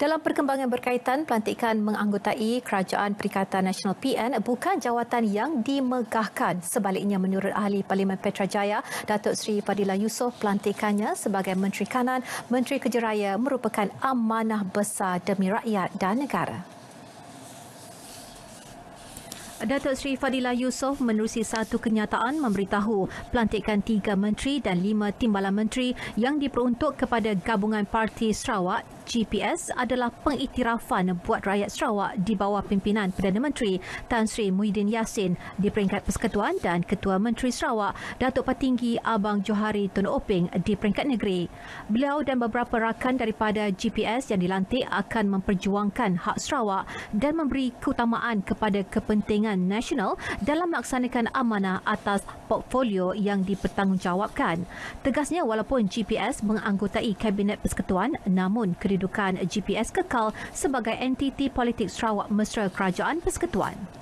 Dalam perkembangan berkaitan, pelantikan menganggotai Kerajaan Perikatan Nasional PN bukan jawatan yang dimegahkan. Sebaliknya, menurut ahli Parlimen Petrajaya, Datuk Seri Fadila Yusof, pelantikannya sebagai Menteri Kanan, Menteri Kejeraya merupakan amanah besar demi rakyat dan negara. Datuk Seri Fadila Yusof menerusi satu kenyataan memberitahu pelantikan tiga menteri dan lima timbalan menteri yang diperuntuk kepada gabungan Parti Sarawak GPS adalah pengiktirafan buat rakyat Sarawak di bawah pimpinan Perdana Menteri Tan Sri Muhyiddin Yassin di peringkat Persekutuan dan Ketua Menteri Sarawak Datuk Patinggi Abang Johari Tun Oping di peringkat negeri. Beliau dan beberapa rakan daripada GPS yang dilantik akan memperjuangkan hak Sarawak dan memberi keutamaan kepada kepentingan nasional dalam melaksanakan amanah atas portfolio yang dipertanggungjawabkan. Tegasnya walaupun GPS menganggotai Kabinet Persekutuan namun kedudukan GPS kekal sebagai entiti politik Sarawak Mesra Kerajaan Persekutuan.